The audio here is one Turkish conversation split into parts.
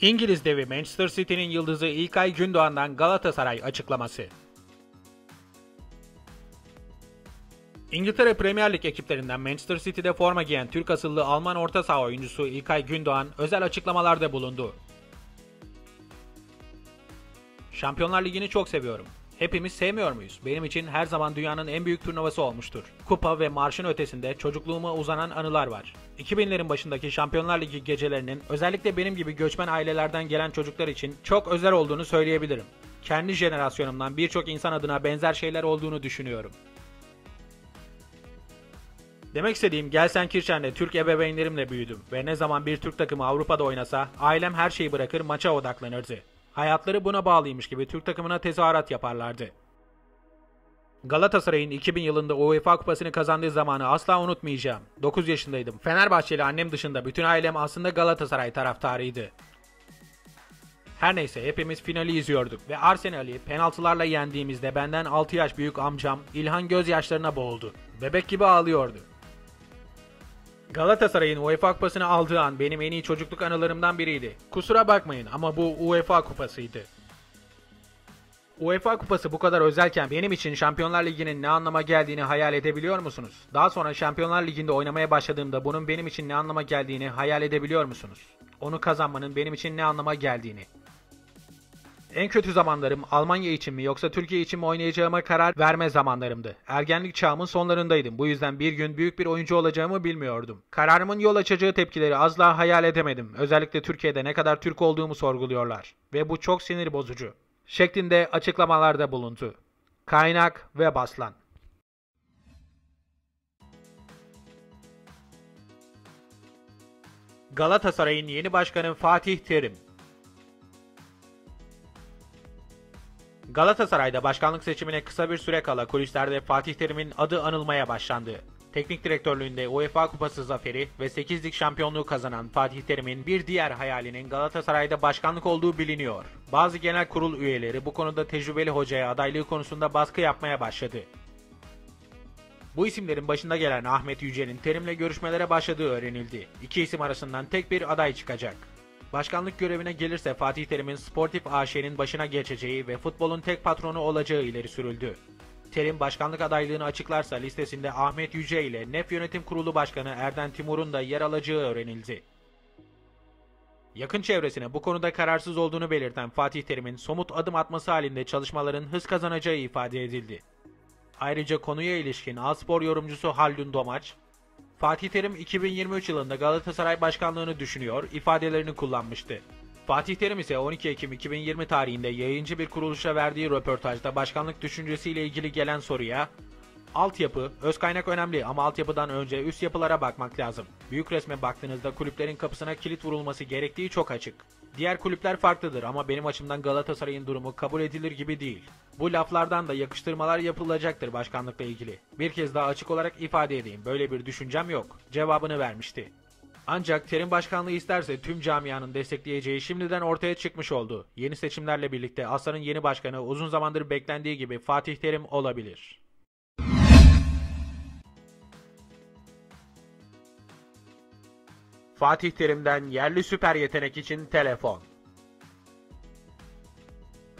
İngiliz devi Manchester City'nin yıldızı İlkay Gündoğan'dan Galatasaray açıklaması. İngiltere Premier Lig ekiplerinden Manchester City'de forma giyen Türk asıllı Alman orta saha oyuncusu İlkay Gündoğan özel açıklamalarda bulundu. Şampiyonlar Ligi'ni çok seviyorum. Hepimiz sevmiyor muyuz? Benim için her zaman dünyanın en büyük turnuvası olmuştur. Kupa ve marşın ötesinde çocukluğuma uzanan anılar var. 2000'lerin başındaki Şampiyonlar Ligi gecelerinin özellikle benim gibi göçmen ailelerden gelen çocuklar için çok özel olduğunu söyleyebilirim. Kendi jenerasyonumdan birçok insan adına benzer şeyler olduğunu düşünüyorum. Demek istediğim Gelsenkirchen'de Türk ebeveynlerimle büyüdüm ve ne zaman bir Türk takımı Avrupa'da oynasa ailem her şeyi bırakır maça odaklanırdı. Hayatları buna bağlıymış gibi Türk takımına tezahürat yaparlardı. Galatasaray'ın 2000 yılında UEFA Kupası'nı kazandığı zamanı asla unutmayacağım. 9 yaşındaydım. Fenerbahçeli annem dışında bütün ailem aslında Galatasaray taraftarıydı. Her neyse hepimiz finali izliyorduk ve Arsenal'i penaltılarla yendiğimizde benden 6 yaş büyük amcam İlhan gözyaşlarına boğuldu. Bebek gibi ağlıyordu. Galatasaray'ın UEFA kupasını aldığı an benim en iyi çocukluk anılarımdan biriydi. Kusura bakmayın ama bu UEFA kupasıydı. UEFA kupası bu kadar özelken benim için Şampiyonlar Ligi'nin ne anlama geldiğini hayal edebiliyor musunuz? Daha sonra Şampiyonlar Ligi'nde oynamaya başladığımda bunun benim için ne anlama geldiğini hayal edebiliyor musunuz? Onu kazanmanın benim için ne anlama geldiğini. En kötü zamanlarım Almanya için mi yoksa Türkiye için mi oynayacağıma karar verme zamanlarımdı. Ergenlik çağımın sonlarındaydım. Bu yüzden bir gün büyük bir oyuncu olacağımı bilmiyordum. Kararımın yol açacağı tepkileri asla hayal edemedim. Özellikle Türkiye'de ne kadar Türk olduğumu sorguluyorlar. Ve bu çok sinir bozucu. Şeklinde açıklamalarda bulundu. Kaynak ve Baslan. Galatasaray'ın yeni başkanı Fatih Terim Galatasaray'da başkanlık seçimine kısa bir süre kala kulislerde Fatih Terim'in adı anılmaya başlandı. Teknik direktörlüğünde UEFA Kupası zaferi ve 8 lig şampiyonluğu kazanan Fatih Terim'in bir diğer hayalinin Galatasaray'da başkanlık olduğu biliniyor. Bazı genel kurul üyeleri bu konuda tecrübeli hocaya adaylığı konusunda baskı yapmaya başladı. Bu isimlerin başında gelen Ahmet Yücel'in Terim'le görüşmelere başladığı öğrenildi. İki isim arasından tek bir aday çıkacak. Başkanlık görevine gelirse Fatih Terim'in Sportif AŞ'nin başına geçeceği ve futbolun tek patronu olacağı ileri sürüldü. Terim başkanlık adaylığını açıklarsa listesinde Ahmet Yüce ile NEF Yönetim Kurulu Başkanı Erden Timur'un da yer alacağı öğrenildi. Yakın çevresine bu konuda kararsız olduğunu belirten Fatih Terim'in somut adım atması halinde çalışmaların hız kazanacağı ifade edildi. Ayrıca konuya ilişkin A-Spor yorumcusu Haldun Domaç, Fatih Terim 2023 yılında Galatasaray başkanlığını düşünüyor ifadelerini kullanmıştı. Fatih Terim ise 12 Ekim 2020 tarihinde yayıncı bir kuruluşa verdiği röportajda başkanlık düşüncesiyle ilgili gelen soruya Altyapı, öz kaynak önemli ama altyapıdan önce üst yapılara bakmak lazım. Büyük resme baktığınızda kulüplerin kapısına kilit vurulması gerektiği çok açık. Diğer kulüpler farklıdır ama benim açımdan Galatasaray'ın durumu kabul edilir gibi değil. Bu laflardan da yakıştırmalar yapılacaktır başkanlıkla ilgili. Bir kez daha açık olarak ifade edeyim. Böyle bir düşüncem yok. Cevabını vermişti. Ancak terim başkanlığı isterse tüm camianın destekleyeceği şimdiden ortaya çıkmış oldu. Yeni seçimlerle birlikte Aslan'ın yeni başkanı uzun zamandır beklendiği gibi Fatih Terim olabilir. Fatih Terim'den yerli süper yetenek için telefon.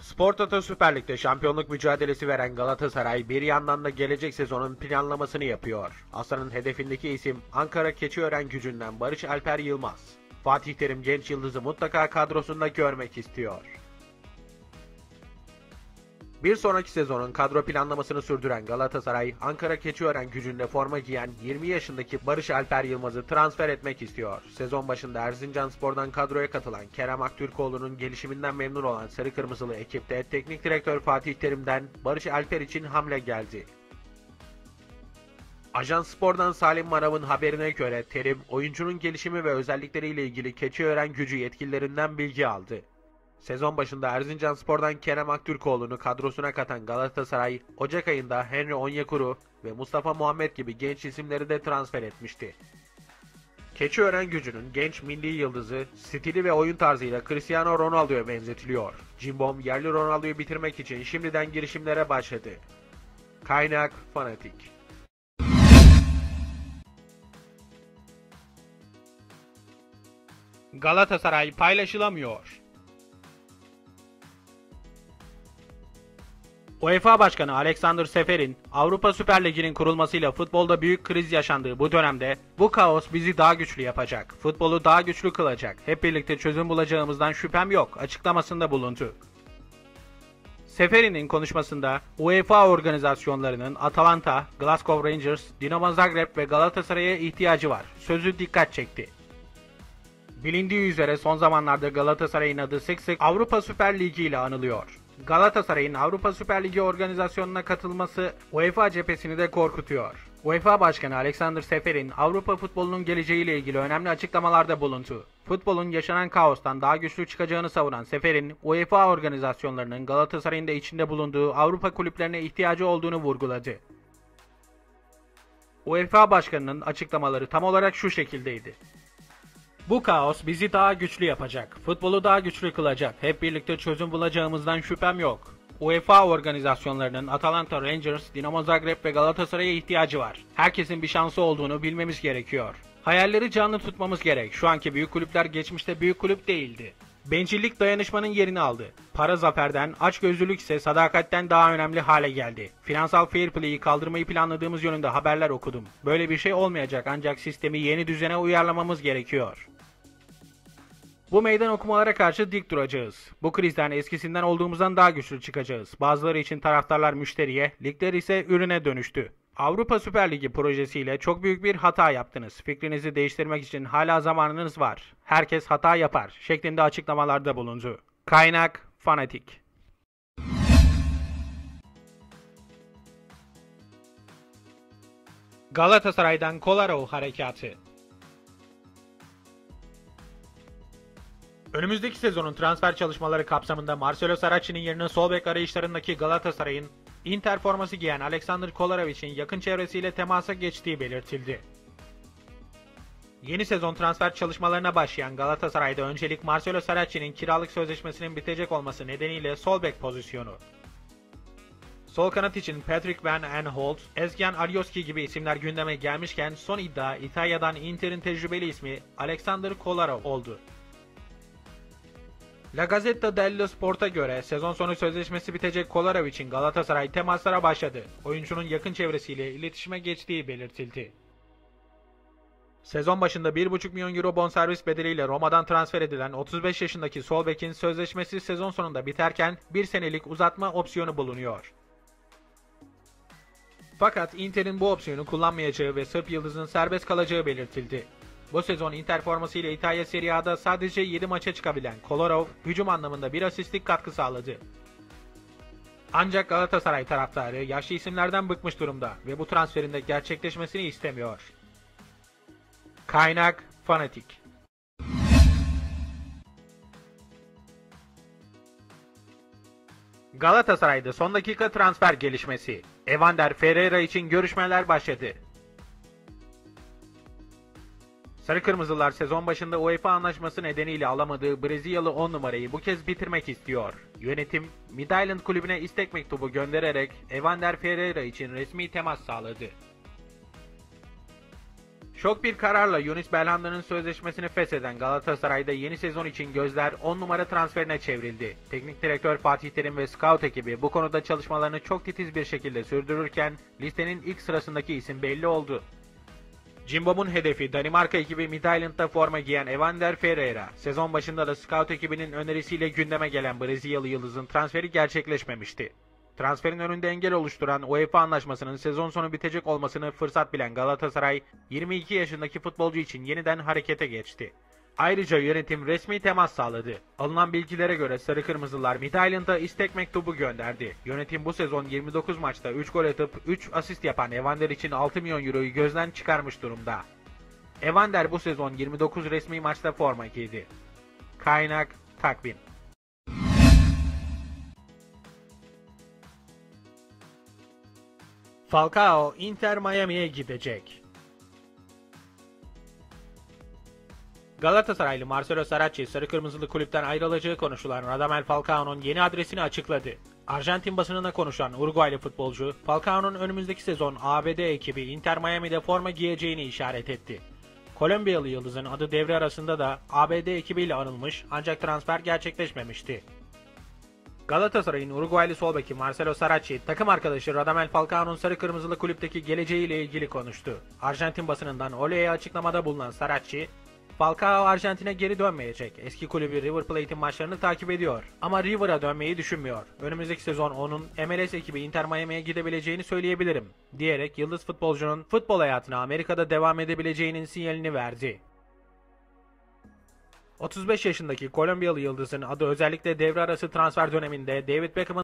Spor Toto Süper Lig'de şampiyonluk mücadelesi veren Galatasaray bir yandan da gelecek sezonun planlamasını yapıyor. Aslan'ın hedefindeki isim Ankara Keçiören gücünden Barış Alper Yılmaz. Fatih Terim genç yıldızı mutlaka kadrosunda görmek istiyor. Bir sonraki sezonun kadro planlamasını sürdüren Galatasaray, Ankara Keçiören gücünde forma giyen 20 yaşındaki Barış Alper Yılmaz'ı transfer etmek istiyor. Sezon başında Erzincan Spor'dan kadroya katılan Kerem Aktürkoğlu'nun gelişiminden memnun olan Sarı Kırmızılı ekipte teknik direktör Fatih Terim'den Barış Alper için hamle geldi. Ajans Spor'dan Salim Marav'ın haberine göre Terim, oyuncunun gelişimi ve özellikleriyle ilgili Keçiören gücü yetkililerinden bilgi aldı. Sezon başında Erzincan Spor'dan Kerem Aktürkoğlu'nu kadrosuna katan Galatasaray, Ocak ayında Henry Onyekuru ve Mustafa Muhammed gibi genç isimleri de transfer etmişti. Keçiören gücünün genç milli yıldızı, stili ve oyun tarzıyla Cristiano Ronaldo'ya benzetiliyor. Cimbom yerli Ronaldo'yu bitirmek için şimdiden girişimlere başladı. Kaynak Fanatik Galatasaray paylaşılamıyor. UEFA Başkanı Alexander Seferin, Avrupa Süper Ligi'nin kurulmasıyla futbolda büyük kriz yaşandığı bu dönemde bu kaos bizi daha güçlü yapacak, futbolu daha güçlü kılacak, hep birlikte çözüm bulacağımızdan şüphem yok açıklamasında bulundu. Seferi'nin konuşmasında UEFA organizasyonlarının Atalanta, Glasgow Rangers, Dinamo Zagreb ve Galatasaray'a ihtiyacı var. Sözü dikkat çekti. Bilindiği üzere son zamanlarda Galatasaray'ın adı sık sık Avrupa Süper Ligi ile anılıyor. Galatasaray'ın Avrupa Süper Ligi organizasyonuna katılması UEFA cephesini de korkutuyor. UEFA Başkanı Alexander Seferin Avrupa futbolunun geleceğiyle ilgili önemli açıklamalarda bulundu. Futbolun yaşanan kaostan daha güçlü çıkacağını savunan Seferin, UEFA organizasyonlarının Galatasaray'ın da içinde bulunduğu Avrupa kulüplerine ihtiyacı olduğunu vurguladı. UEFA Başkanı'nın açıklamaları tam olarak şu şekildeydi. Bu kaos bizi daha güçlü yapacak, futbolu daha güçlü kılacak. Hep birlikte çözüm bulacağımızdan şüphem yok. UEFA organizasyonlarının Atalanta, Rangers, Dinamo Zagreb ve Galatasaray'a ihtiyacı var. Herkesin bir şansı olduğunu bilmemiz gerekiyor. Hayalleri canlı tutmamız gerek. Şu anki büyük kulüpler geçmişte büyük kulüp değildi. Bencillik dayanışmanın yerini aldı. Para zaferden, açgözlülük ise sadakatten daha önemli hale geldi. Finansal fair play'i kaldırmayı planladığımız yönünde haberler okudum. Böyle bir şey olmayacak ancak sistemi yeni düzene uyarlamamız gerekiyor. Bu meydan okumalara karşı dik duracağız. Bu krizden eskisinden olduğumuzdan daha güçlü çıkacağız. Bazıları için taraftarlar müşteriye, ligler ise ürüne dönüştü. Avrupa Süper Ligi projesiyle çok büyük bir hata yaptınız. Fikrinizi değiştirmek için hala zamanınız var. Herkes hata yapar şeklinde açıklamalarda bulundu. Kaynak Fanatik Galatasaray'dan Kolarov harekatı Önümüzdeki sezonun transfer çalışmaları kapsamında Marcelo Saracchi'nin yerine sol bek arayışlarındaki Galatasaray'ın Inter forması giyen Alexander Kolarovic'in yakın çevresiyle temasa geçtiği belirtildi. Yeni sezon transfer çalışmalarına başlayan Galatasaray'da öncelik Marcelo Saracchi'nin kiralık sözleşmesinin bitecek olması nedeniyle sol bek pozisyonu. Sol kanat için Patrick Van Aanholt, Ezgian Alioski gibi isimler gündeme gelmişken son iddia İtalya'dan Inter'in tecrübeli ismi Alexander Kolarov oldu. La Gazzetta dello Sport'a göre sezon sonu sözleşmesi bitecek Kolarov için Galatasaray temaslara başladı. Oyuncunun yakın çevresiyle iletişime geçtiği belirtildi. Sezon başında 1,5 milyon euro bonservis bedeliyle Roma'dan transfer edilen 35 yaşındaki sol bekin sözleşmesi sezon sonunda biterken bir senelik uzatma opsiyonu bulunuyor. Fakat Inter'in bu opsiyonu kullanmayacağı ve Sırp Yıldız'ın serbest kalacağı belirtildi. Bu sezon Inter formasıyla İtalya Serie A'da sadece 7 maça çıkabilen Kolarov, hücum anlamında bir asistlik katkı sağladı. Ancak Galatasaray taraftarı yaşlı isimlerden bıkmış durumda ve bu transferin de gerçekleşmesini istemiyor. Kaynak Fanatik Galatasaray'da son dakika transfer gelişmesi. Evander Ferreira için görüşmeler başladı. Sarı Kırmızılar sezon başında UEFA anlaşması nedeniyle alamadığı Brezilyalı 10 numarayı bu kez bitirmek istiyor. Yönetim, Midland kulübüne istek mektubu göndererek Evander Ferreira için resmi temas sağladı. Şok bir kararla Yunus Belhanda'nın sözleşmesini fesheden Galatasaray'da yeni sezon için gözler 10 numara transferine çevrildi. Teknik direktör Fatih Terim ve scout ekibi bu konuda çalışmalarını çok titiz bir şekilde sürdürürken listenin ilk sırasındaki isim belli oldu. Jimbom'un hedefi Danimarka ekibi Midtjylland'da forma giyen Evander Ferreira. Sezon başında da scout ekibinin önerisiyle gündeme gelen Brezilyalı yıldızın transferi gerçekleşmemişti. Transferin önünde engel oluşturan UEFA anlaşmasının sezon sonu bitecek olmasını fırsat bilen Galatasaray, 22 yaşındaki futbolcu için yeniden harekete geçti. Ayrıca yönetim resmi temas sağladı. Alınan bilgilere göre Sarı Kırmızılar Midtjylland'a istek mektubu gönderdi. Yönetim bu sezon 29 maçta 3 gol atıp 3 asist yapan Evander için 6 milyon euroyu gözden çıkarmış durumda. Evander bu sezon 29 resmi maçta forma giydi. Kaynak Takvim Falcao Inter Miami'ye gidecek. Galatasaraylı Marcelo Saracchi sarı kırmızılı kulüpten ayrılacağı konuşulan Radamel Falcao'nun yeni adresini açıkladı. Arjantin basınına konuşan Uruguaylı futbolcu, Falcao'nun önümüzdeki sezon ABD ekibi Inter Miami'de forma giyeceğini işaret etti. Kolombiyalı yıldızın adı devre arasında da ABD ekibiyle anılmış ancak transfer gerçekleşmemişti. Galatasaray'ın Uruguaylı sol beki Marcelo Saracchi, takım arkadaşı Radamel Falcao'nun sarı kırmızılı kulüpteki geleceğiyle ilgili konuştu. Arjantin basınından Ole'ye açıklamada bulunan Saracchi, Falcao Arjantin'e geri dönmeyecek. Eski kulübü River Plate'in maçlarını takip ediyor. Ama River'a dönmeyi düşünmüyor. Önümüzdeki sezon onun MLS ekibi Inter Miami'ye gidebileceğini söyleyebilirim. Diyerek yıldız futbolcunun futbol hayatına Amerika'da devam edebileceğinin sinyalini verdi. 35 yaşındaki Kolombiyalı yıldızın adı özellikle devre arası transfer döneminde David Beckham'ın